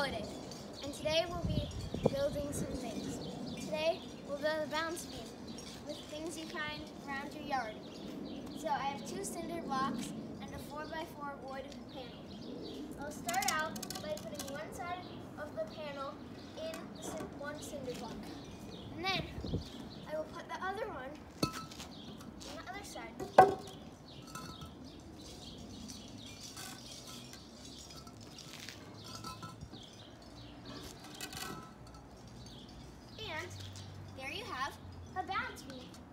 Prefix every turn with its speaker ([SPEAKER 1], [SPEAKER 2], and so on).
[SPEAKER 1] Holiday, and today we'll be building some things. Today we'll build a balance beam with things you find around your yard. So I have two cinder blocks and a 4x4 wood panel. I'll start out by putting one side of the panel in one cinder block. And then about me.